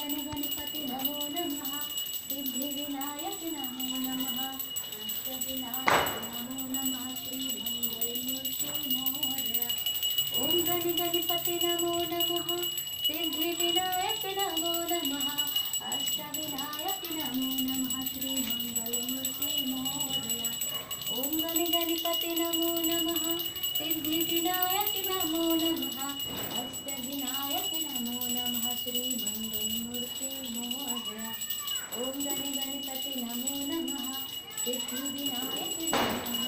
गणगणपति नमो। नमः सिद्धिविनायक नमो नमः अष्टविनायक नमो नमः त्रि ॐ गणगणपति नमो नमः सिद्धिविनायक नमो नमः अष्टविनायक नमो नमः त्रि ॐ गणगणपति नमो ॐ नमो नमः। सिद्धिविनायक नमः